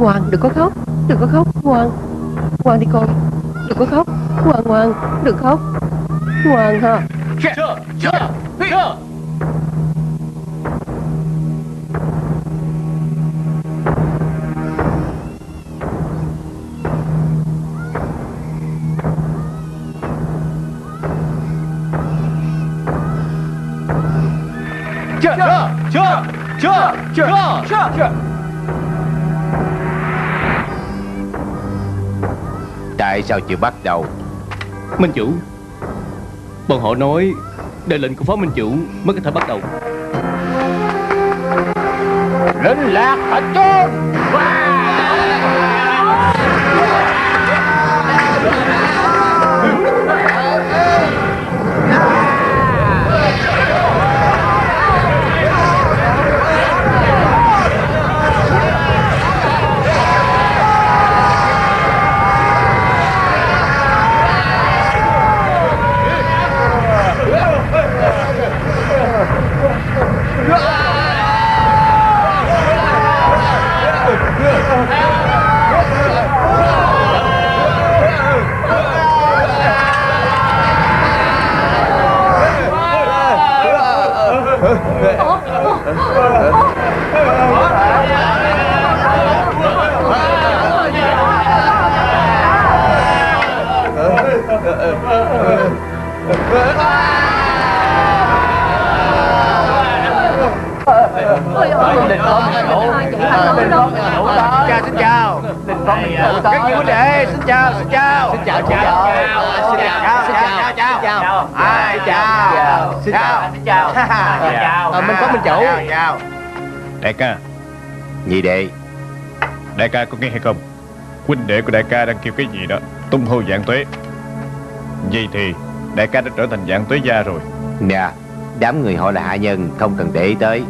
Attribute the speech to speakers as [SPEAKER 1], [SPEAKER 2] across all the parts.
[SPEAKER 1] Ngoan đừng có khóc Đừng có khóc Ngoan Ngoan đi con Đừng có khóc. Ngoan ngoan Đừng khóc. Ngoan ha
[SPEAKER 2] Chờ Chờ Chờ Chờ Chờ Chờ
[SPEAKER 3] Tại sao chưa bắt đầu?
[SPEAKER 4] Minh chủ Bọn họ nói Đề lệnh của phó minh chủ mới có thể bắt đầu.
[SPEAKER 2] Linh lạc thành chôn!
[SPEAKER 3] Cha
[SPEAKER 4] Minh phó minh chủ
[SPEAKER 5] Đại ca.
[SPEAKER 3] Nhị đệ.
[SPEAKER 5] Đại ca có nghe hay không? Huynh đệ của đại ca đang kêu cái gì đó? Tung hô dạng tuế. Vậy thì đại ca đã trở thành dạng tuế gia rồi.
[SPEAKER 3] Nè Đám người họ là hạ nhân Không cần để ý tới.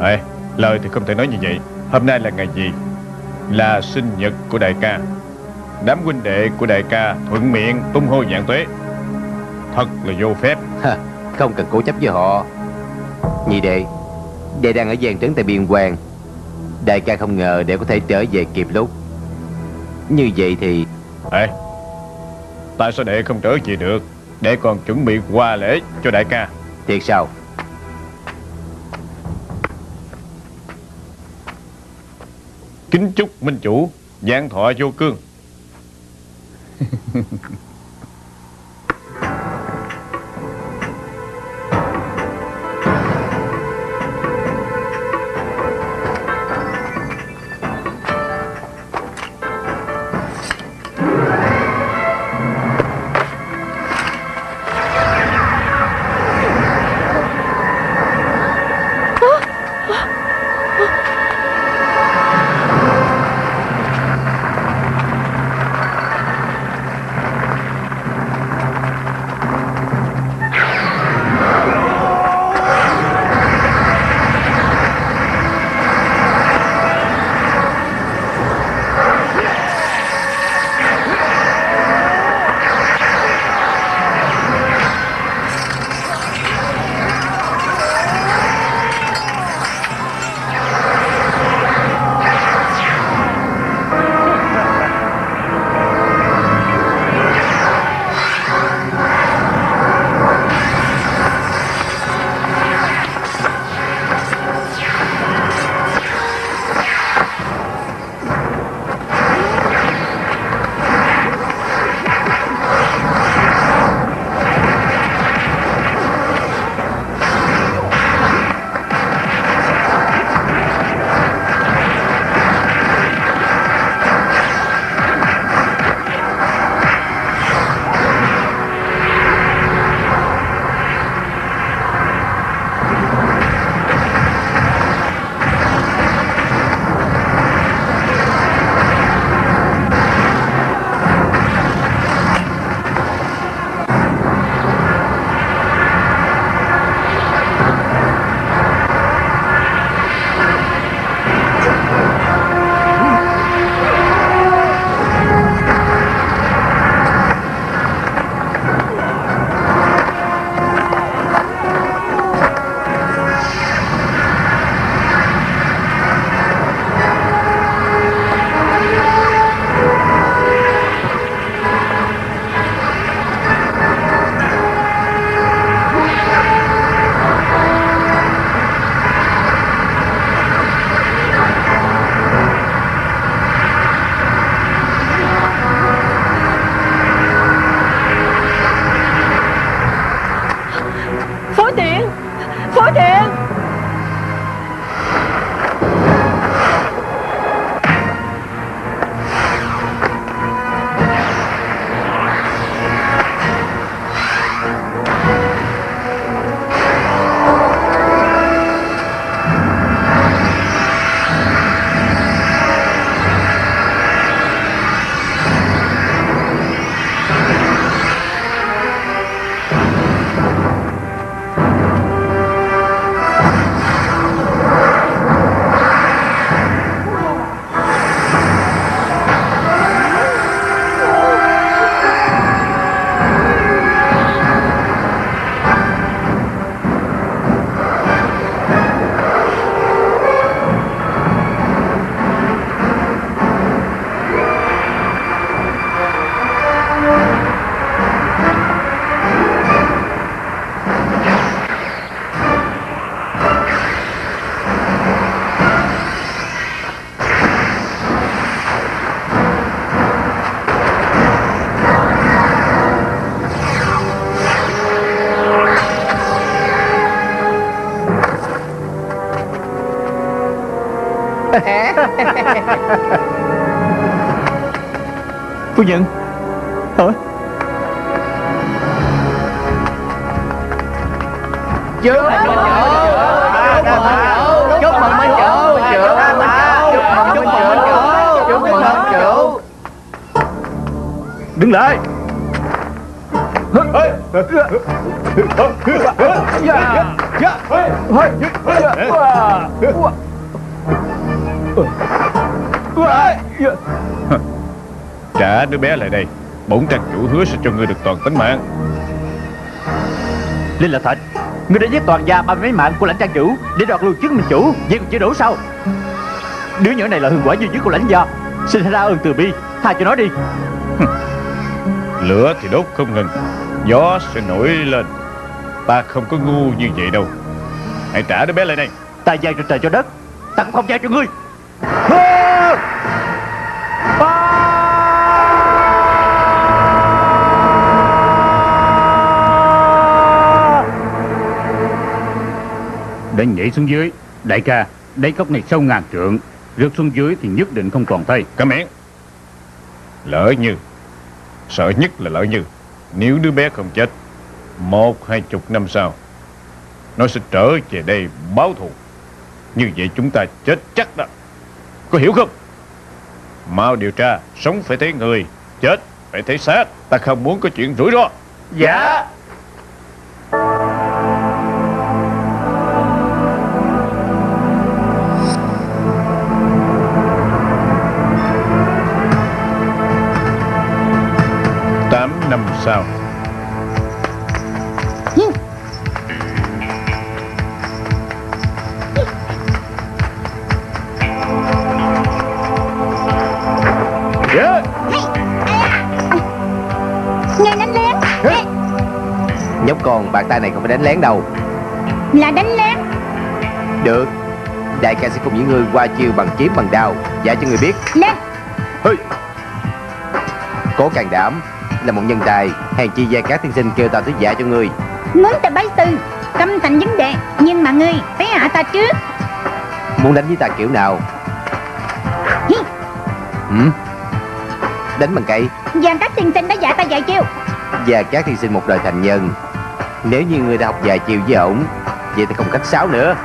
[SPEAKER 5] Ê, lời thì không thể nói như vậy. Hôm nay là ngày gì? Là sinh nhật của đại ca. Đám huynh đệ của đại ca thuận miệng tung hô dạng tuế. Thật là vô phép.
[SPEAKER 3] Không cần cố chấp với họ Nhị đệ Đệ đang ở giàn trấn tại biên quan Đại ca không ngờ đệ có thể trở về kịp lúc. Như vậy thì
[SPEAKER 5] Ê, tại sao đệ không trở về được? Đệ còn chuẩn bị qua lễ cho đại ca.
[SPEAKER 3] Thiệt sao?
[SPEAKER 5] Kính chúc minh chủ Giang thọ vô cương
[SPEAKER 2] Phu nhân Hả
[SPEAKER 3] chúc mừng chúc mừng minh chủ chúc mừng chúc mừng minh chủ chúc mừng minh chủ
[SPEAKER 2] Đứng lại
[SPEAKER 5] Trả đứa bé lại đây. Bổn trang chủ hứa sẽ cho ngươi được toàn tính mạng.
[SPEAKER 2] Linh là thật. Ngươi đã giết toàn gia ba mấy mạng của lãnh trang chủ Để đoạt luôn chức minh chủ. Vậy còn chưa đủ sao? Đứa nhỏ này là hương quả duy nhất của lãnh gia. Xin ra ơn từ bi. Tha cho nó đi.
[SPEAKER 5] Lửa thì đốt không ngừng. Gió sẽ nổi lên. Ta không có ngu như vậy đâu. Hãy trả đứa bé lại đây.
[SPEAKER 2] Ta giao cho trời cho đất. Ta cũng không giao cho ngươi
[SPEAKER 6] Để nhảy xuống dưới. Đại ca Đáy cốc này sâu ngàn trượng Rớt xuống dưới thì nhất định không còn thay
[SPEAKER 5] Câm miệng Lỡ như Sợ nhất là lỡ như Nếu đứa bé không chết Một hai chục năm sau Nó sẽ trở về đây báo thù. Như vậy chúng ta chết chắc đó. Có hiểu không? Mau điều tra Sống phải thấy người Chết phải thấy xác. Ta không muốn có chuyện rủi ro.
[SPEAKER 2] Dạ
[SPEAKER 5] sau
[SPEAKER 2] Dạ.
[SPEAKER 7] Nghe đánh lén. Ê,
[SPEAKER 3] nhóc con bàn tay này không phải đánh lén đâu.
[SPEAKER 7] Là đánh lén.
[SPEAKER 3] Được. Đại ca sẽ cùng những người qua chiêu bằng kiếm bằng đao. Giả cho người biết.
[SPEAKER 7] Lên.
[SPEAKER 3] Có can đảm là một nhân tài. Hàng chi gia các tiên sinh kêu ta tới giả cho ngươi.
[SPEAKER 7] Muốn ta bái sư Tâm thành vấn đề Nhưng mà ngươi phải hạ ta trước.
[SPEAKER 3] Muốn đánh với ta kiểu nào?
[SPEAKER 7] Hi.
[SPEAKER 3] ừ? đánh bằng cây
[SPEAKER 7] Và các tiên sinh đã dạy ta vài chiêu.
[SPEAKER 3] Và các tiên sinh một đời thành nhân. Nếu như ngươi đã học vài chiều với ổng vậy thì không cách sáo nữa.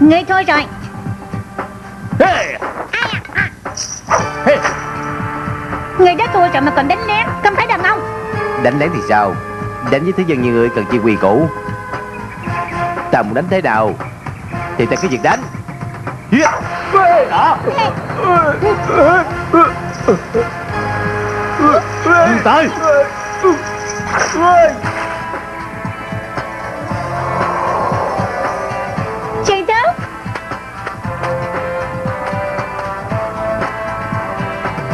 [SPEAKER 7] Ngươi thôi rồi Ngươi đã thua rồi mà còn đánh lén Không phải đàn ông.
[SPEAKER 3] Đánh lén thì sao? Đánh với thứ dân như ngươi cần chi quy củ ta muốn đánh thế nào thì ta cứ việc đánh.
[SPEAKER 2] Tới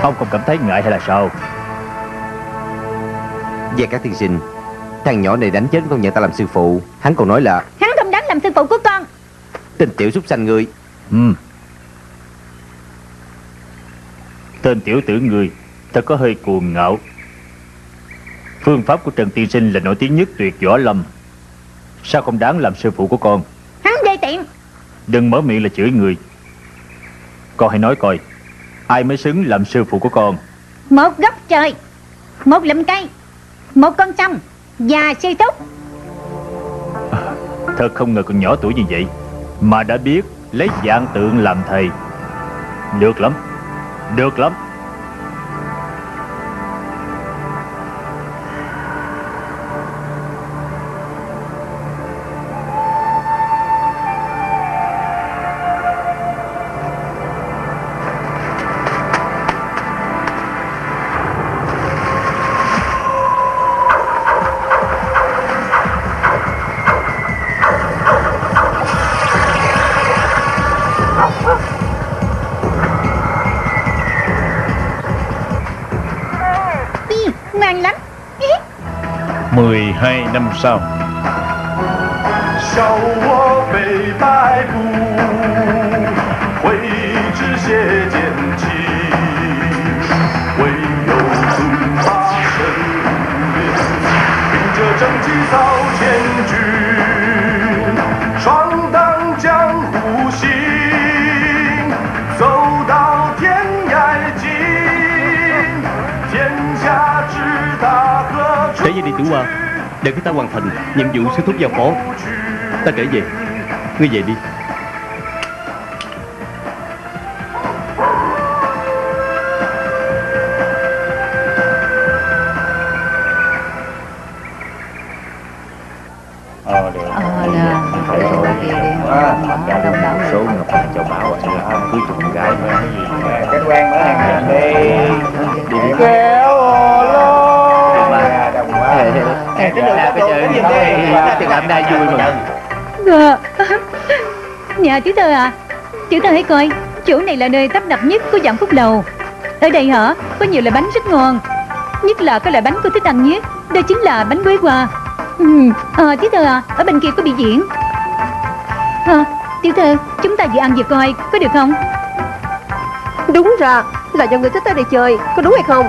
[SPEAKER 2] Ông không cảm thấy ngại hay là sao?
[SPEAKER 3] Và các tiên sinh thằng nhỏ này đánh chết con nhận ta làm sư phụ. Hắn còn nói là
[SPEAKER 7] Hắn không đánh làm sư phụ của con.
[SPEAKER 3] tên tiểu súc sanh ngươi.
[SPEAKER 6] Ừ. Tên tiểu tử người Ta có hơi cuồng ngạo.
[SPEAKER 2] Phương pháp của Trần Tiên Sinh là nổi tiếng nhất tuyệt võ lâm. Sao không đáng làm sư phụ của con?
[SPEAKER 7] Hắn đê tiện.
[SPEAKER 2] Đừng mở miệng là chửi người. Con hãy nói coi Ai mới xứng làm sư phụ của con?
[SPEAKER 7] Một góc trời Một lụm cây Một con sông Và sư túc
[SPEAKER 2] Thật không ngờ còn nhỏ tuổi như vậy Mà đã biết lấy dạng tượng làm thầy. Được lắm Được lắm
[SPEAKER 8] 12 năm sau
[SPEAKER 9] 笑我北白骨，挥之血剑气，唯有尊法神烈，凭着正气扫千军，闯荡江湖行，走到天涯尽，天下之大河
[SPEAKER 4] Trở về đi Tiểu Hoa Để ta hoàn thành nhiệm vụ sư thúc giao phó. Ta trở về. Ngươi về đi.
[SPEAKER 8] Ờ
[SPEAKER 10] Ờ là
[SPEAKER 2] Châu Bảo Cưới chục con gái mới.
[SPEAKER 3] Cái quen mới hàng đi.
[SPEAKER 2] Đi đi Cái chữ Cái chữ hôm nay vui mà
[SPEAKER 7] Dạ. Nhà tiểu thư à Tiểu thư hãy coi Chỗ này là nơi tấp nập nhất của dạng phúc lầu Ở đây hả Có nhiều loại bánh rất ngon. Nhất là cái loại bánh cô thích ăn nhất Đó chính là bánh quế hoa. Ừ. à, Tiểu thư à Ở bên kia có biểu diễn. À, Tiểu thư Chúng ta vừa ăn vừa coi Có được không?
[SPEAKER 10] Đúng ra Là do người thích tới đây chơi Có đúng hay không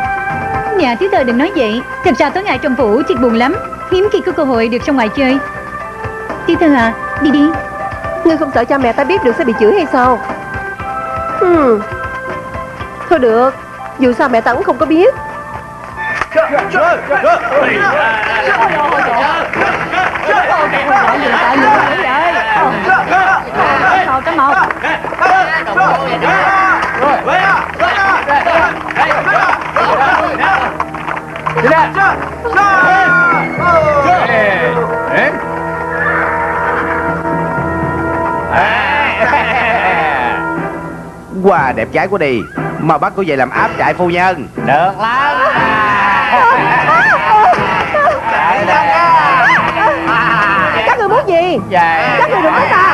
[SPEAKER 7] Nhà tiểu thư đừng nói vậy. Thật ra tối ngày trong phủ thiệt buồn lắm. Hiếm khi có cơ hội được ra ngoài chơi. Tiểu thư à Đi đi.
[SPEAKER 10] Ngươi không sợ cha mẹ ta biết được sẽ bị chửi hay sao? Hmm Thôi được Dù sao mẹ ta cũng không có biết
[SPEAKER 7] Một cái một
[SPEAKER 3] Quà đẹp trai quá đi Mà bắt cô về làm áp trại phu nhân. Được lắm.
[SPEAKER 10] Các người muốn gì?
[SPEAKER 3] Dạ.
[SPEAKER 10] Các người đừng có của ta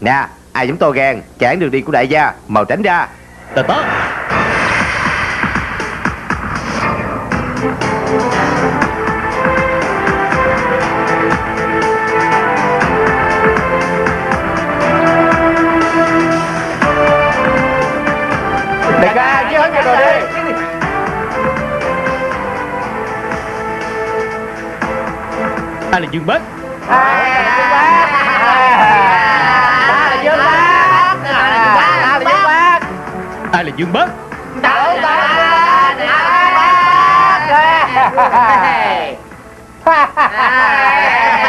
[SPEAKER 3] Nè, ai giống tôi gan cản đường đi của đại gia Màu tránh ra tờ tớ ta là dương bết
[SPEAKER 4] ai là dương bác. À, ai là dương bác
[SPEAKER 7] ta là dương bết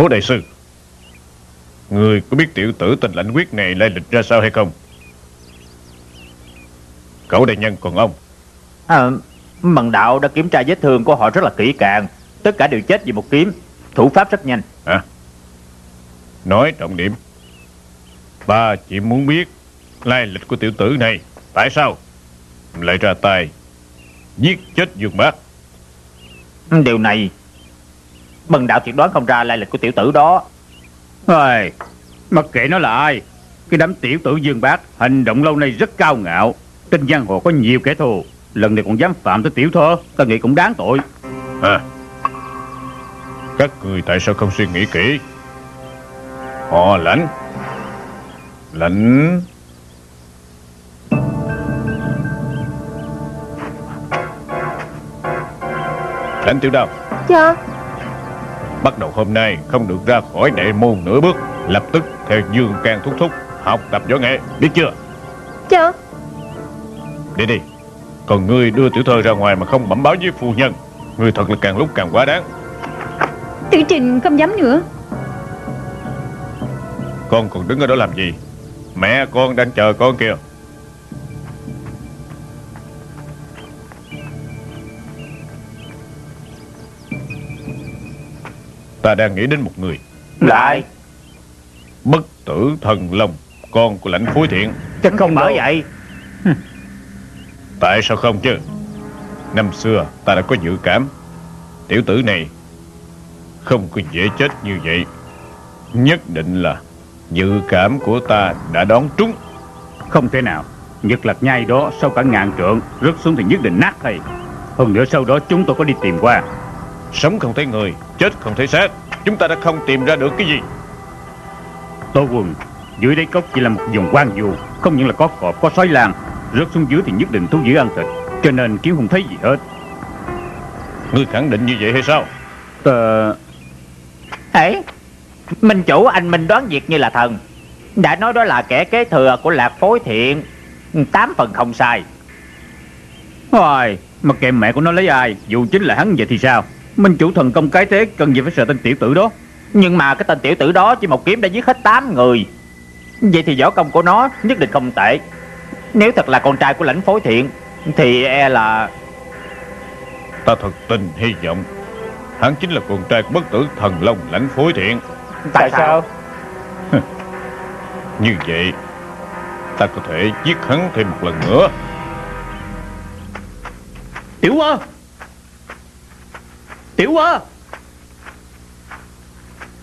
[SPEAKER 5] Thố đại sư Người có biết tiểu tử tên lãnh quyết này lai lịch ra sao hay không? Cậu đại nhân còn ông.
[SPEAKER 2] À, Mần đạo đã kiểm tra vết thương của họ rất là kỹ càng. Tất cả đều chết vì một kiếm. Thủ pháp rất nhanh.
[SPEAKER 5] Hả? Nói trọng điểm. Ta chỉ muốn biết Lai lịch của tiểu tử này. Tại sao? Lại ra tay Giết chết Dương Bác.
[SPEAKER 2] Điều này Bần đạo tuyệt đoán không ra lai lịch của tiểu tử đó.
[SPEAKER 6] Ôi, mặc kệ nó là ai Cái đám tiểu tử dương bác Hành động lâu nay rất cao ngạo. Trên giang hồ có nhiều kẻ thù Lần này còn dám phạm tới tiểu thơ Ta nghĩ cũng đáng tội.
[SPEAKER 5] À Các người tại sao không suy nghĩ kỹ? Họ lãnh Lãnh Lãnh tiểu đao.
[SPEAKER 1] Cha
[SPEAKER 5] Bắt đầu hôm nay không được ra khỏi đại môn nửa bước. Lập tức theo Dương Can thúc thúc Học tập võ nghệ. Biết chưa?
[SPEAKER 1] Cha
[SPEAKER 5] Đi đi. Còn ngươi đưa tiểu thơ ra ngoài mà không bẩm báo với phu nhân. Ngươi thật là càng lúc càng quá đáng.
[SPEAKER 7] Tử Trình không dám nữa.
[SPEAKER 5] Con còn đứng ở đó làm gì? Mẹ con đang chờ con kìa Ta đang nghĩ đến một người.
[SPEAKER 2] Lại.
[SPEAKER 5] Bất tử thần long Con của lãnh phối thiện.
[SPEAKER 2] Chắc không mở vậy.
[SPEAKER 5] Tại sao không chứ? Năm xưa ta đã có dự cảm. Tiểu tử này Không có dễ chết như vậy. Nhất định là Dự cảm của ta đã đón trúng.
[SPEAKER 6] Không thể nào. Nhật lạc nhai đó sau cả ngàn trượng Rớt xuống thì nhất định nát thầy Hơn nữa sau đó chúng tôi có đi tìm qua
[SPEAKER 5] Sống không thấy người Chết không thấy xác. Chúng ta đã không tìm ra được cái gì.
[SPEAKER 6] Tô quần Dưới đáy cốc chỉ là một vùng quan du Không những là có cọp có sói lang. Rớt xuống dưới thì nhất định thú dữ ăn thịt Cho nên kiếm không thấy gì hết.
[SPEAKER 5] Ngươi khẳng định như vậy hay sao?
[SPEAKER 6] Tờ...
[SPEAKER 2] Ấy Minh chủ anh Minh đoán việc như là thần. Đã nói đó là kẻ kế thừa của lạc phối thiện. Tám phần không sai.
[SPEAKER 6] Hoài Mà kệ mẹ của nó lấy ai? Dù chính là hắn vậy thì sao Minh chủ thần công cái thế Cần gì phải sợ tên tiểu tử đó?
[SPEAKER 2] Nhưng mà cái tên tiểu tử đó chỉ một kiếm đã giết hết 8 người. Vậy thì võ công của nó nhất định không tệ. Nếu thật là con trai của lãnh phối thiện Thì e là
[SPEAKER 5] Ta thật tình hy vọng Hắn chính là con trai của bất tử thần long lãnh phối thiện.
[SPEAKER 2] Tại sao?
[SPEAKER 5] Như vậy Ta có thể giết hắn thêm một lần nữa.
[SPEAKER 4] Tiểu Hoa Tiểu Hoa.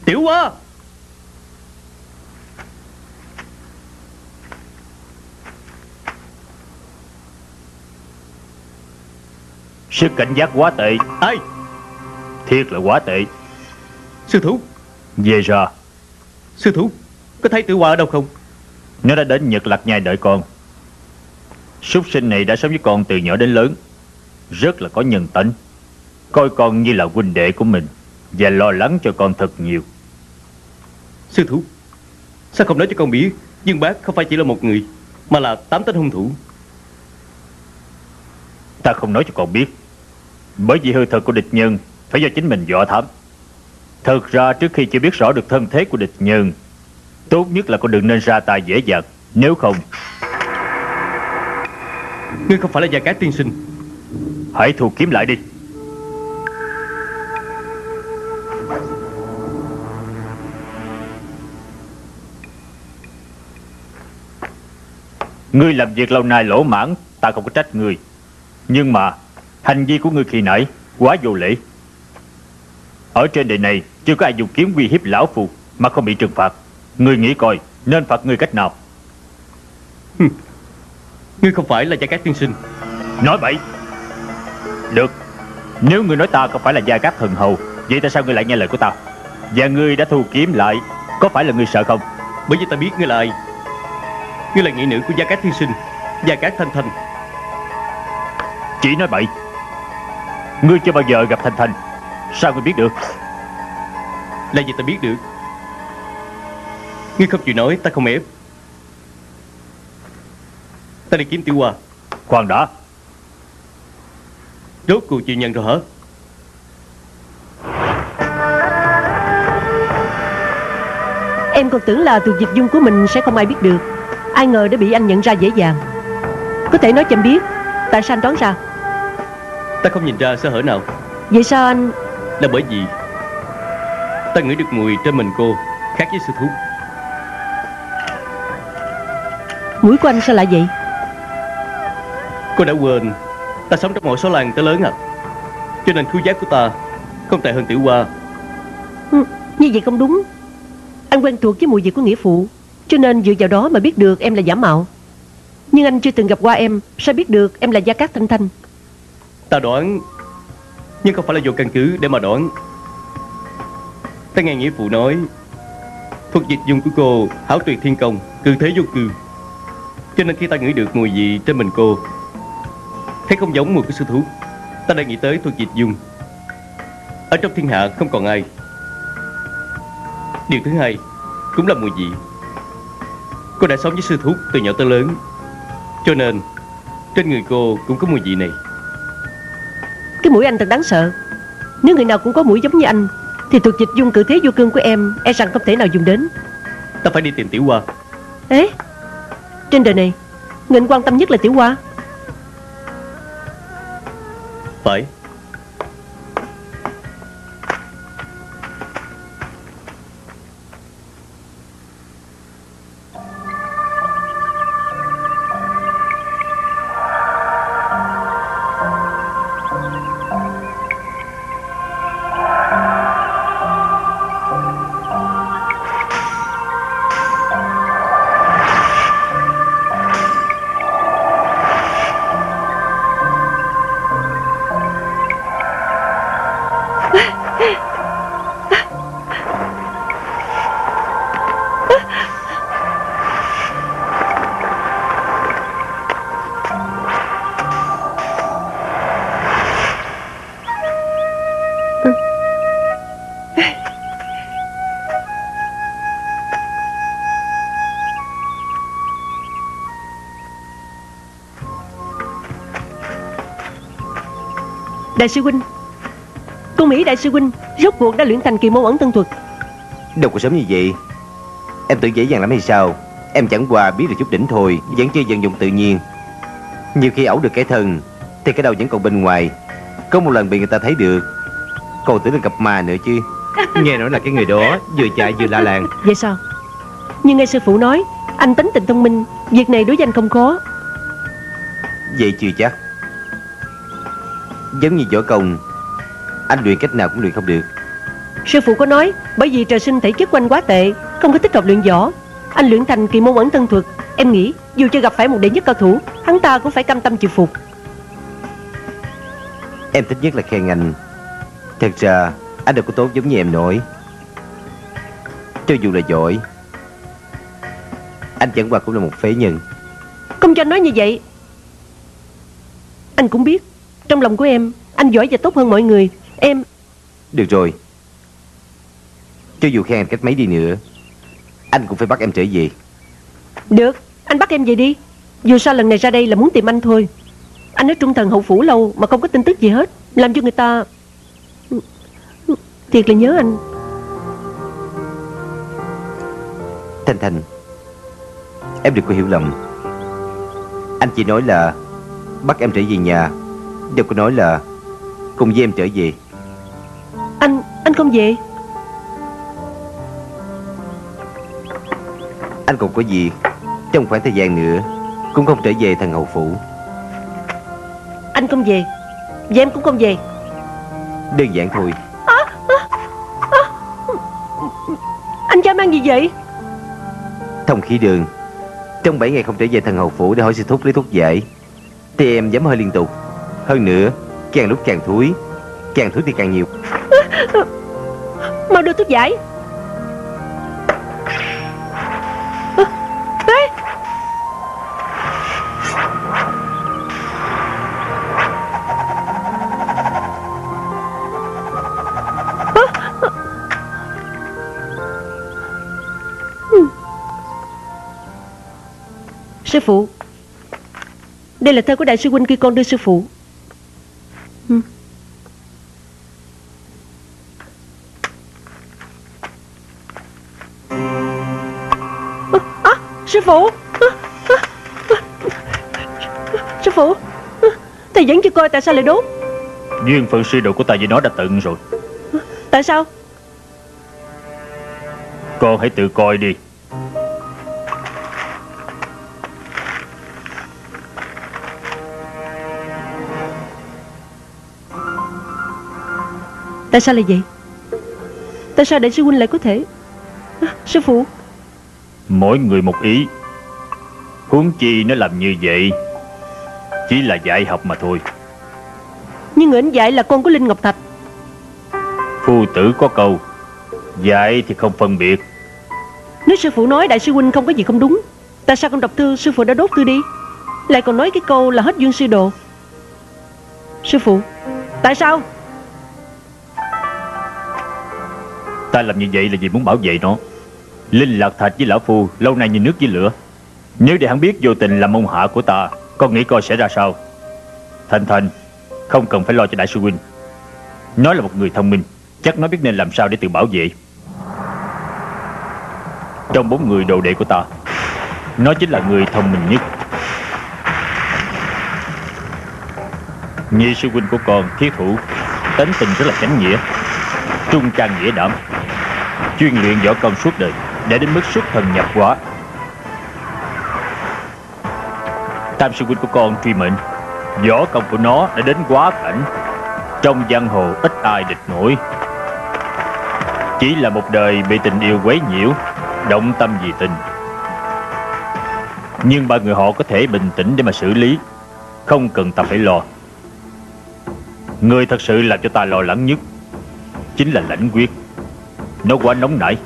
[SPEAKER 4] Tiểu Hoa.
[SPEAKER 2] Sức cảnh giác quá tệ.
[SPEAKER 4] Ai
[SPEAKER 2] Thiệt là quá tệ.
[SPEAKER 4] Sư thú.
[SPEAKER 2] Về ra
[SPEAKER 4] Sư thú Có thấy Tiểu Hoa ở đâu không?
[SPEAKER 2] Nó đã đến Nhật Lạc Nhai đợi con. Súc sinh này đã sống với con từ nhỏ đến lớn. Rất là có nhân tính Coi con như là huynh đệ của mình Và lo lắng cho con thật nhiều.
[SPEAKER 4] Sư thú Sao không nói cho con biết Dương Bác không phải chỉ là một người Mà là tám tên hung thủ?
[SPEAKER 2] Ta không nói cho con biết Bởi vì hư thật của địch nhân Phải do chính mình dọa thám Thật ra trước khi chưa biết rõ được thân thế của địch nhân Tốt nhất là con đừng nên ra tay dễ dàng Nếu không
[SPEAKER 4] Ngươi không phải là gia cát tiên sinh.
[SPEAKER 2] Hãy thu kiếm lại đi Ngươi làm việc lâu nay lỗ mãn Ta không có trách ngươi. Nhưng mà Hành vi của ngươi khi nãy Quá vô lễ. Ở trên đời này Chưa có ai dùng kiếm uy hiếp lão phù Mà không bị trừng phạt. Ngươi nghĩ coi Nên phạt ngươi cách nào?
[SPEAKER 4] Ngươi không phải là gia cát tiên sinh.
[SPEAKER 2] Nói bậy. Được Nếu ngươi nói ta không phải là gia cát thần hầu Vậy tại sao ngươi lại nghe lời của ta? Và ngươi đã thu kiếm lại Có phải là ngươi sợ không?
[SPEAKER 4] Bởi vì ta biết ngươi là ai Ngươi là nghĩa nữ của gia cát tiên sinh Gia cát thanh thanh
[SPEAKER 2] Chỉ nói bậy. Ngươi chưa bao giờ gặp Thanh Thanh Sao ngươi biết được?
[SPEAKER 4] Là gì ta biết được. Ngươi không chịu nói ta không ép. Ta đi kiếm tiểu hoa.
[SPEAKER 2] Khoan đã.
[SPEAKER 4] Rốt cuộc chịu nhận rồi hả?
[SPEAKER 1] Em còn tưởng là thuộc dịch dung của mình sẽ không ai biết được Ai ngờ đã bị anh nhận ra dễ dàng. Có thể nói cho em biết Tại sao anh đoán ra?
[SPEAKER 4] Ta không nhìn ra sơ hở nào.
[SPEAKER 1] Vậy sao anh
[SPEAKER 4] Là bởi vì Ta ngửi được mùi trên mình cô Khác với sư thúc
[SPEAKER 1] Mũi của anh sao lại vậy?
[SPEAKER 4] Cô đã quên Ta sống trong một số làng tới lớn à. Cho nên khứu giác của ta Không tệ hơn tiểu hoa.
[SPEAKER 1] Ừ, Như vậy không đúng. Anh quen thuộc với mùi vị của nghĩa phụ cho nên dựa vào đó mà biết được em là giả mạo. Nhưng anh chưa từng gặp qua em, Sao biết được em là Gia Cát Thanh Thanh?
[SPEAKER 4] Ta đoán, Nhưng không phải là vô căn cứ để mà đoán. Ta nghe nghĩa phụ nói, Thuật dịch dung của cô Hảo tuyệt thiên công, Cư thế vô cư. Cho nên khi ta ngửi được mùi vị trên mình cô, Thấy không giống mùi của sư thú, Ta đã nghĩ tới thuật dịch dung. Ở trong thiên hạ không còn ai. Điều thứ hai Cũng là mùi vị. Cô đã sống với sư thúc từ nhỏ tới lớn. Cho nên Trên người cô cũng có mùi vị này.
[SPEAKER 1] Cái mũi anh thật đáng sợ. Nếu người nào cũng có mũi giống như anh Thì thuộc dịch dung cử thế vô cương của em E rằng không thể nào dùng đến.
[SPEAKER 4] Ta phải đi tìm tiểu hoa.
[SPEAKER 1] Ê Trên đời này Người anh quan tâm nhất là Tiểu Hoa.
[SPEAKER 4] Phải
[SPEAKER 1] Đại sư Huynh Cô Mỹ Đại sư Huynh Rốt cuộc đã luyện thành kỳ môn ẩn tân thuật.
[SPEAKER 3] Đâu có sớm như vậy. Em tưởng dễ dàng lắm hay sao? Em chẳng qua biết được chút đỉnh thôi Vẫn chưa vận dụng tự nhiên. Nhiều khi ẩu được cái thân Thì cái đầu vẫn còn bên ngoài. Có một lần bị người ta thấy được. Còn tưởng là gặp ma nữa chứ. Nghe nói là cái người đó Vừa chạy vừa la làng.
[SPEAKER 1] Vậy sao? Như nghe sư phụ nói Anh tính tình thông minh Việc này đối với anh không khó.
[SPEAKER 3] Vậy chưa chắc Giống như võ công Anh luyện cách nào cũng luyện không được.
[SPEAKER 1] Sư phụ có nói Bởi vì trời sinh thể chất của anh quá tệ Không có thích hợp luyện võ. Anh luyện thành kỳ môn ẩn tân thuật. Em nghĩ dù chưa gặp phải một đệ nhất cao thủ Hắn ta cũng phải cam tâm chịu phục.
[SPEAKER 3] Em thích nhất là khen anh. Thật ra anh đâu có tốt giống như em nói Cho dù là giỏi Anh chẳng qua cũng là một phế nhân.
[SPEAKER 1] Không cho anh nói như vậy Anh cũng biết Trong lòng của em Anh giỏi và tốt hơn mọi người. Em
[SPEAKER 3] Được rồi. Cho dù khen anh cách mấy đi nữa Anh cũng phải bắt em trở về.
[SPEAKER 1] Được Anh bắt em về đi. Dù sao lần này ra đây là muốn tìm anh thôi. Anh ở trung thần hậu phủ lâu Mà không có tin tức gì hết Làm cho người ta Thiệt là nhớ anh.
[SPEAKER 3] Thanh Thanh Em đừng có hiểu lầm. Anh chỉ nói là Bắt em trở về nhà Đâu có nói là Cùng với em trở về.
[SPEAKER 1] Anh, anh không về?
[SPEAKER 3] Anh còn có việc Trong khoảng thời gian nữa Cũng không trở về thần hậu phủ
[SPEAKER 1] Anh không về. Và em cũng không về.
[SPEAKER 3] Đơn giản thôi.
[SPEAKER 1] Anh dám ăn gì vậy?
[SPEAKER 3] Thông khí đường. Trong 7 ngày không trở về thần hậu phủ Để hỏi sư thúc lấy thuốc giải Thì em dám hơi liên tục hơn nữa, Càng lúc càng thúi Càng thúi thì càng nhiều.
[SPEAKER 1] Mau đưa thuốc giải. Sư phụ, Đây là thơ của đại sư huynh khi con đưa sư phụ. Phụ. Sư phụ Thầy vẫn chưa coi tại sao lại đốt.
[SPEAKER 2] Duyên phận sư đồ của ta với nó đã tận rồi.
[SPEAKER 1] Tại sao?
[SPEAKER 2] Con hãy tự coi đi.
[SPEAKER 1] Tại sao lại vậy? Tại sao đại sư huynh lại có thể? Sư phụ
[SPEAKER 2] Mỗi người một ý. Huống chi nó làm như vậy Chỉ là dạy học mà thôi.
[SPEAKER 1] Nhưng anh dạy là con của Linh Ngọc Thạch.
[SPEAKER 2] Phu tử có câu Dạy thì không phân biệt.
[SPEAKER 1] Nếu sư phụ nói đại sư huynh không có gì không đúng Tại sao con đọc thư sư phụ đã đốt thư đi? Lại còn nói cái câu là hết duyên sư đồ. Sư phụ Tại sao?
[SPEAKER 2] Ta làm như vậy là vì muốn bảo vệ nó Linh lạc thạch với lão phu, Lâu nay như nước với lửa. Nếu để hắn biết vô tình là môn hạ của ta Con nghĩ coi sẽ ra sao? Thành thành, Không cần phải lo cho đại sư huynh. Nó là một người thông minh, Chắc nó biết nên làm sao để tự bảo vệ. Trong bốn người đồ đệ của ta, Nó chính là người thông minh nhất. Nhi sư huynh của con thiết thủ Tính tình rất là chánh nghĩa, Trung trang nghĩa đảm, chuyên luyện võ công suốt đời để đến mức xuất thần nhập quả tam sư huynh của con truy mệnh, võ công của nó đã đến quá cảnh, trong giang hồ ít ai địch nổi. Chỉ là một đời bị tình yêu quấy nhiễu, động tâm vì tình. Nhưng ba người họ có thể bình tĩnh để mà xử lý, không cần ta phải lo. Người thật sự làm cho ta lo lắng nhất chính là lãnh quyết. Nó quá nóng nảy.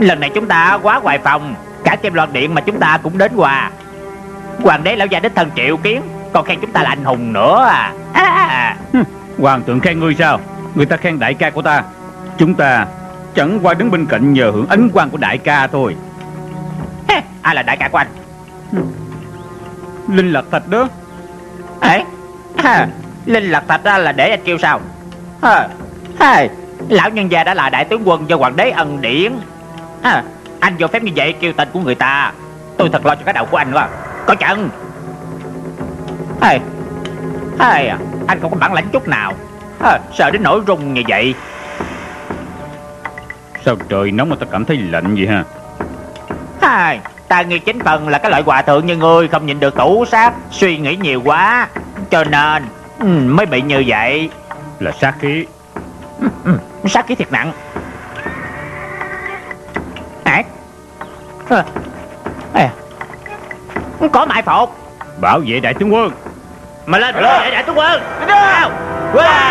[SPEAKER 3] Lần này chúng ta quá hoài phòng. Cả kem loạt điện mà chúng ta cũng đến quà. Hoàng đế lão già đích thần triệu kiến Còn khen chúng ta là anh hùng nữa à, à.
[SPEAKER 6] Hoàng thượng khen ngươi sao? Người ta khen đại ca của ta. Chúng ta chẳng qua đứng bên cạnh nhờ hưởng ánh quang của đại ca thôi.
[SPEAKER 3] Ai là đại ca của anh?
[SPEAKER 6] Linh lạc thạch đó.
[SPEAKER 3] Ấy à, Linh lạc thạch ra là để anh kêu sao? À, à, Lão nhân gia đã là đại tướng quân do hoàng đế ân điển à, Anh vô phép như vậy kêu tên của người ta. Tôi thật lo cho cái đầu của anh quá. Có chừng Ê, ê, Anh không có bản lãnh chút nào. À, Sợ đến nỗi rung như vậy.
[SPEAKER 6] Sao trời nóng mà ta cảm thấy lạnh vậy ha?
[SPEAKER 3] À, Ta nghi chính phần là cái loại hòa thượng như ngươi Không nhìn được tủ sát Suy nghĩ nhiều quá. Cho nên ừ, mới bị như vậy.
[SPEAKER 6] Là sát khí.
[SPEAKER 3] Ừ, ừ, Sát khí thiệt nặng à, à, Có mại phục
[SPEAKER 6] Bảo vệ đại tướng quân
[SPEAKER 3] Mà lên mà lên đại tướng quân Nào Wow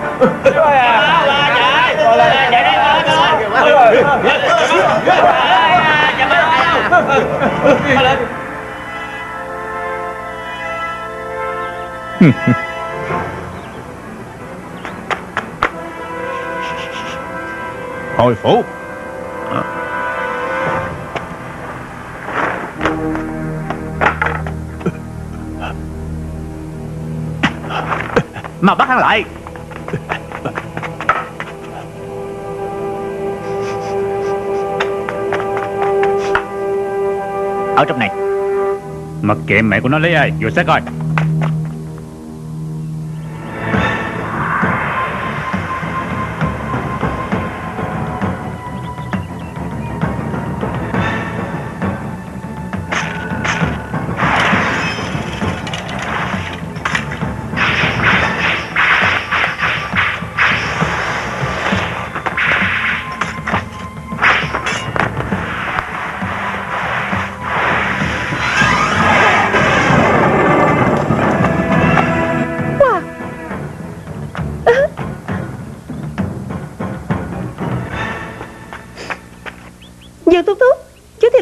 [SPEAKER 5] Hồi phủ
[SPEAKER 2] Mà bắt hắn lại. Ở trong này. Mặc kệ mẹ của nó lấy ai Vừa xét coi.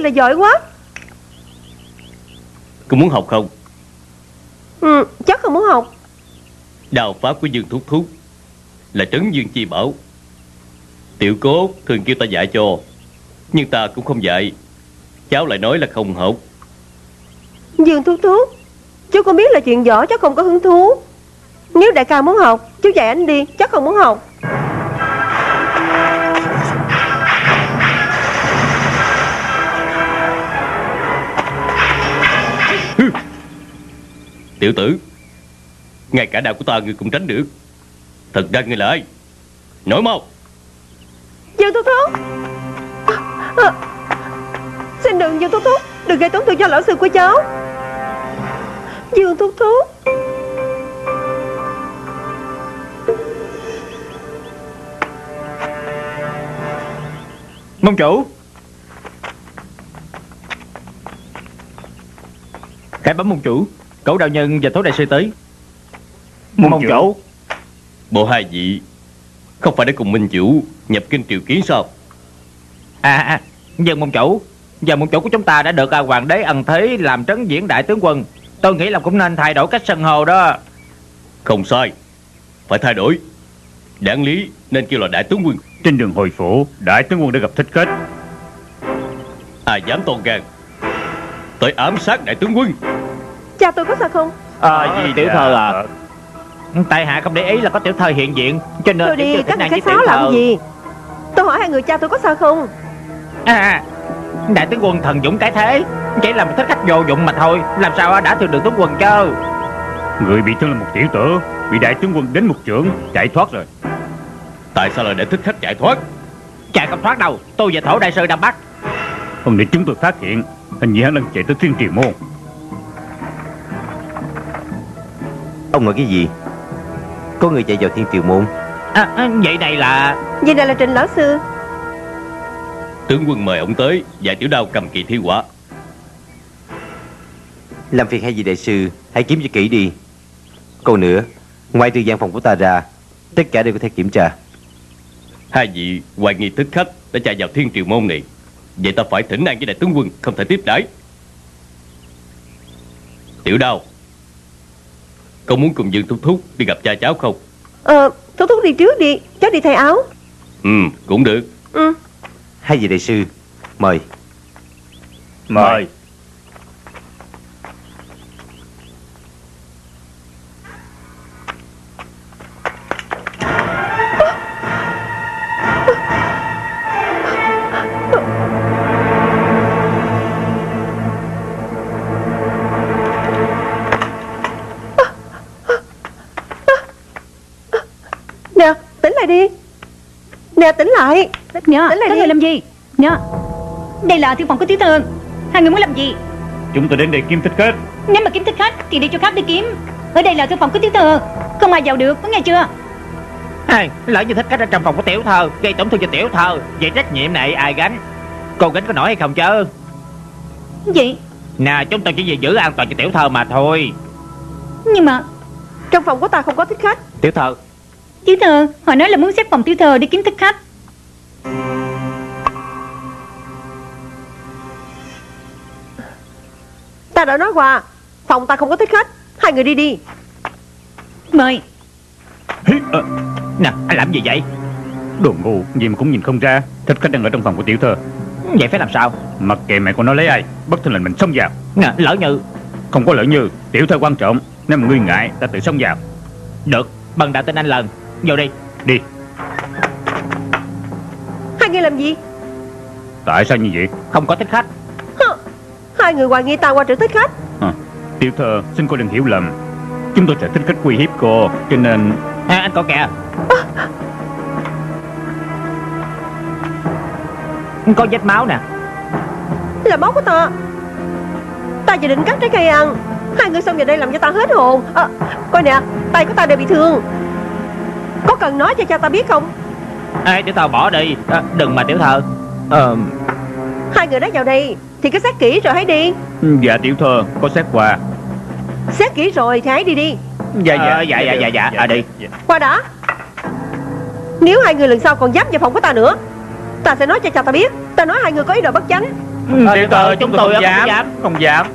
[SPEAKER 10] Là giỏi quá.
[SPEAKER 4] Cô muốn học không?
[SPEAKER 10] Ừ, Cháu không muốn học.
[SPEAKER 4] Đào pháp của Dương Thúc Thúc Là trấn Dương Chi Bảo. Tiểu cốt thường kêu ta dạy cho Nhưng ta cũng không dạy. Cháu lại nói là không học.
[SPEAKER 10] Dương Thúc Thúc Chú con biết là chuyện võ cháu không có hứng thú. Nếu đại ca muốn học Chú dạy anh đi Cháu không muốn học
[SPEAKER 4] Tiểu tử Ngay cả đạo của ta ngươi cũng tránh được. Thật ra ngươi là ai? Nói mau.
[SPEAKER 10] Dương Thúc Thúc à, à, Xin đừng Dương Thúc Thúc Đừng gây tổn thương cho lão sư của cháu. Dương Thúc Thúc
[SPEAKER 2] Mông chủ. Khải bấm mông chủ Cẩu đạo nhân và thố đại sư tới. Mông, chủ.
[SPEAKER 4] Bộ hai vị Không phải để cùng minh chủ Nhập kinh triều kiến sao?
[SPEAKER 2] À, à dân mông chủ. Giờ mông chủ của chúng ta đã được à, hoàng đế ân thế Làm trấn diễn đại tướng quân. Tôi nghĩ là cũng nên thay đổi cách sân hồ đó.
[SPEAKER 4] Không sai. Phải thay đổi. Đáng lý nên kêu là đại tướng quân.
[SPEAKER 2] Trên đường hồi phủ Đại tướng quân đã gặp thích khách
[SPEAKER 4] Ai dám to gan? Tới ám sát đại tướng quân
[SPEAKER 10] Cha tôi có sao không?
[SPEAKER 2] À gì tiểu thơ à? Tại hạ không để ý là có tiểu thơ hiện diện. Cho nên
[SPEAKER 10] Thôi đi các người cái sáo làm gì? Tôi hỏi hai người cha tôi có sao không?
[SPEAKER 2] À, Đại tướng quân thần dũng cái thế. Chỉ là một thích khách vô dụng mà thôi. Làm sao đã thương được tướng quân chứ Người bị thương là một tiểu tử. Bị đại tướng quân đến một trưởng Chạy thoát rồi.
[SPEAKER 4] Tại sao lại để thích khách chạy thoát?
[SPEAKER 2] Chạy không thoát đâu. Tôi và thổ đại sư đang bắt. Hôm nay chúng tôi phát hiện Hình như hắn đang chạy tới thiên triều môn
[SPEAKER 3] Ông nói cái gì? Có người chạy vào thiên triều môn.
[SPEAKER 2] À, à, Vậy này là
[SPEAKER 10] Vậy này là Trình lão sư.
[SPEAKER 4] Tướng quân mời ông tới Và tiểu đao cầm kỳ thi quả.
[SPEAKER 3] Làm phiền hai vị đại sư Hãy kiếm cho kỹ đi. Còn nữa Ngoài trừ gian phòng của ta ra Tất cả đều có thể kiểm tra.
[SPEAKER 4] Hai vị hoài nghi thích khách Đã chạy vào thiên triều môn này. Vậy ta phải thỉnh an với đại tướng quân Không thể tiếp đãi. Tiểu đao Cậu muốn cùng Dương Thúc Thúc đi gặp cha cháu không?
[SPEAKER 10] Ờ Thúc Thúc đi trước đi Cháu đi thay áo.
[SPEAKER 4] Ừ cũng được.
[SPEAKER 10] Ừ.
[SPEAKER 3] Hai vị đại sư? Mời.
[SPEAKER 6] Mời.
[SPEAKER 10] Nè tỉnh lại.
[SPEAKER 7] Nhớ,
[SPEAKER 10] Tỉnh lại
[SPEAKER 7] các
[SPEAKER 10] đi.
[SPEAKER 7] người làm gì? Nhớ. Đây là thư phòng của tiểu thư Hai người muốn làm gì?
[SPEAKER 2] Chúng tôi đến đây kiếm thích khách.
[SPEAKER 7] Nếu mà kiếm thích khách thì đi chỗ khác đi kiếm. Ở đây là thư phòng của tiểu thư Không ai vào được, có nghe chưa?
[SPEAKER 2] Hey, lỡ như thích khách ở trong phòng của tiểu thơ Gây tổn thương cho tiểu thơ Vậy trách nhiệm này ai gánh? Cô gánh có nổi hay không chứ?
[SPEAKER 7] Gì?
[SPEAKER 2] Nè chúng tôi chỉ vì giữ an toàn cho tiểu thơ mà thôi.
[SPEAKER 7] Nhưng mà
[SPEAKER 10] Trong phòng của ta không có thích khách.
[SPEAKER 2] Tiểu thơ
[SPEAKER 7] Tiểu thơ Họ nói là muốn xếp phòng tiểu thơ để kiếm thích khách
[SPEAKER 10] Ta đã nói qua Phòng ta không có thích khách. Hai người đi đi.
[SPEAKER 7] Mời.
[SPEAKER 2] Ờ, Nè anh làm gì vậy?
[SPEAKER 6] Đồ ngu Gì mà cũng nhìn không ra. Thích khách đang ở trong phòng của tiểu thơ.
[SPEAKER 2] Vậy phải làm sao?
[SPEAKER 6] Mặc kệ mẹ của nó lấy ai Bất thình lình mình xông vào.
[SPEAKER 2] Nè lỡ như.
[SPEAKER 6] Không có lỡ như Tiểu thơ quan trọng. Nếu mà ngươi ngại Ta tự xông vào.
[SPEAKER 2] Được Bằng đạo tin anh lần. Vô đi.
[SPEAKER 6] Đi
[SPEAKER 10] Người làm gì?
[SPEAKER 6] Tại sao như vậy?
[SPEAKER 2] Không có thích khách.
[SPEAKER 10] Hai người hoài nghi ta qua trữ thích khách.
[SPEAKER 6] À, Tiểu thơ xin cô đừng hiểu lầm. Chúng tôi sẽ thích khách uy hiếp cô Cho nên
[SPEAKER 2] à, Anh có kìa. Có vết máu nè.
[SPEAKER 10] Là máu của ta Ta dự định cắt trái cây ăn. Hai người xông vào đây làm cho ta hết hồn. À, Coi nè Tay của ta đều bị thương. Có cần nói cho cha ta biết không
[SPEAKER 2] Ê tiểu thơ bỏ đi. À, Đừng mà tiểu thơ Ờ
[SPEAKER 10] Hai người đã vào đây Thì cứ xét kỹ rồi hãy đi.
[SPEAKER 6] Dạ tiểu thơ Có xét qua
[SPEAKER 10] Xét kỹ rồi thì hãy đi đi.
[SPEAKER 2] Dạ dạ dạ dạ dạ dạ À đi.
[SPEAKER 10] Qua đã Nếu hai người lần sau còn dám vào phòng của ta nữa Ta sẽ nói cho cha ta biết. Ta nói hai người có ý đồ bất chánh.
[SPEAKER 2] Tiểu thơ chúng tôi không dám.
[SPEAKER 6] Không dám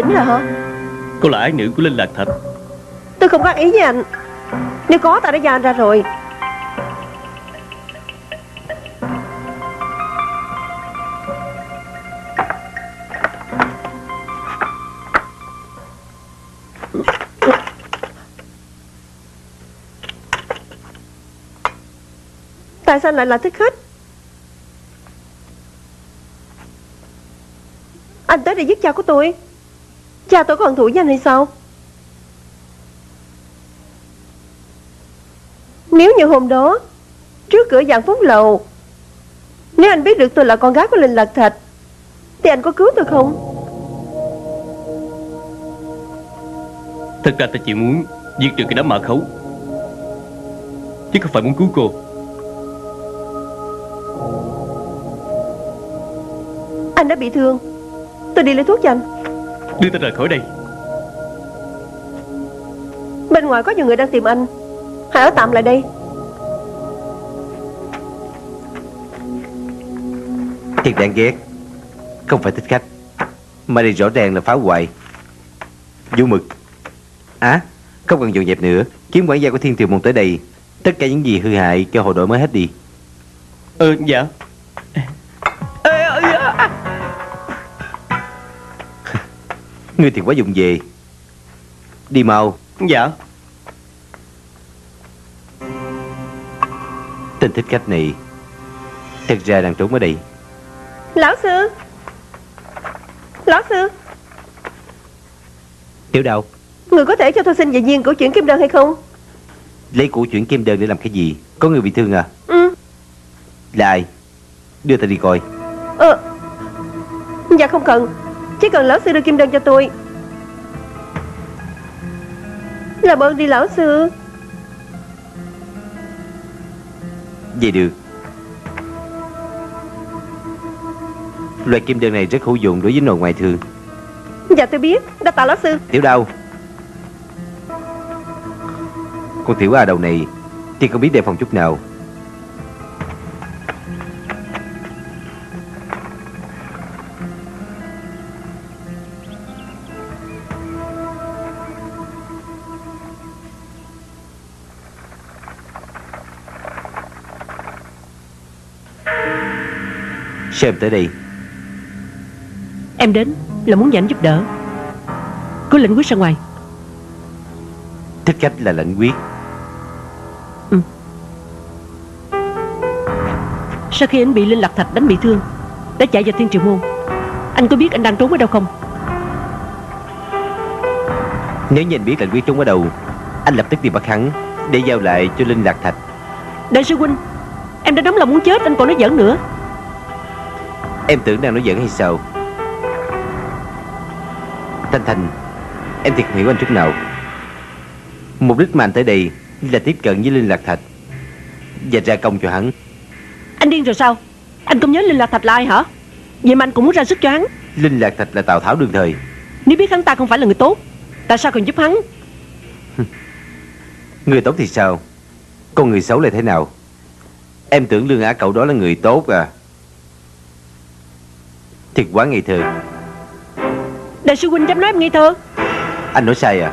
[SPEAKER 10] tỉnh rồi hả?
[SPEAKER 4] Cô là ái nữ của Linh Lạc Thạch
[SPEAKER 10] Tôi không có ý với anh. Nếu có ta đã ra anh ra rồi. Tại sao anh lại là thích khách? Anh tới để giết cha của tôi Cha tôi thù với anh hay sao? Nếu như hôm đó Trước cửa dạng phúc lầu Nếu anh biết được tôi là con gái của Linh Lạc Thạch Thì anh có cứu tôi không?
[SPEAKER 4] Thật ra ta chỉ muốn diệt trừ cái đám mã khấu Chứ không phải muốn cứu cô.
[SPEAKER 10] Anh đã bị thương. Tôi đi lấy thuốc cho anh
[SPEAKER 4] Đưa ta rời khỏi đây.
[SPEAKER 10] Bên ngoài có nhiều người đang tìm anh. Hãy ở tạm lại đây.
[SPEAKER 3] Thiệt đáng ghét. Không phải thích khách Mà đây rõ ràng là phá hoại. Du mực. Á Không cần dọn dẹp nữa. Kiếm quản gia của thiên triều môn tới đây. Tất cả những gì hư hại cho họ đổi mới hết đi.
[SPEAKER 4] Ờ dạ
[SPEAKER 3] Ngươi thì quá dụng về. Đi mau.
[SPEAKER 4] Dạ.
[SPEAKER 3] Tên thích khách này Thật ra đang trốn ở đây.
[SPEAKER 10] Lão sư. Lão sư.
[SPEAKER 3] Tiểu đâu
[SPEAKER 10] Người có thể cho tôi xin về viên của chuyện kim đơn hay không?
[SPEAKER 3] Lấy của chuyển kim đơn để làm cái gì? Có người bị thương à?
[SPEAKER 10] Ừ.
[SPEAKER 3] Là ai? Đưa ta đi coi.
[SPEAKER 10] Ờ. Dạ không cần Chỉ cần lão sư đưa kim đơn cho tôi. Là ơn đi lão sư?
[SPEAKER 3] Vậy được. Loại kim đơn này rất hữu dụng đối với nội ngoại thương.
[SPEAKER 10] Dạ tôi biết. Đa tạ lão sư.
[SPEAKER 3] Tiểu đâu Con tiểu A đầu này Thì không biết đề phòng chút nào em tới đây.
[SPEAKER 10] Em đến là muốn anh giúp đỡ. Cứ lệnh quyết ra ngoài.
[SPEAKER 3] Thích cách là lệnh quyết.
[SPEAKER 10] Sau khi anh bị Linh Lạc Thạch đánh bị thương Đã chạy vào Thiên Triều Môn. Anh có biết anh đang trốn ở đâu không?
[SPEAKER 3] Nếu như anh biết lệnh quyết trốn ở đâu Anh lập tức đi bắt hắn Để giao lại cho Linh Lạc Thạch.
[SPEAKER 10] Đại sư huynh Em đã nóng lòng muốn chết anh còn nói giỡn nữa
[SPEAKER 3] Em tưởng đang nói giỡn hay sao? Thanh Thanh
[SPEAKER 11] Em thiệt hiểu anh chút nào. Mục đích mà anh tới đây Là tiếp cận với Linh Lạc Thạch Và ra công cho hắn.
[SPEAKER 1] Anh điên rồi sao? Anh không nhớ Linh Lạc Thạch là ai hả? Vậy mà anh cũng muốn ra sức cho hắn.
[SPEAKER 11] Linh Lạc Thạch là Tào Tháo đương thời.
[SPEAKER 1] Nếu biết hắn ta không phải là người tốt Tại sao còn giúp hắn?
[SPEAKER 11] Người tốt thì sao? Con người xấu là thế nào? Em tưởng lương á cậu đó là người tốt à Thiệt quá ngây thơ
[SPEAKER 1] Đại sư huynh dám nói em ngây thơ
[SPEAKER 11] Anh nói sai à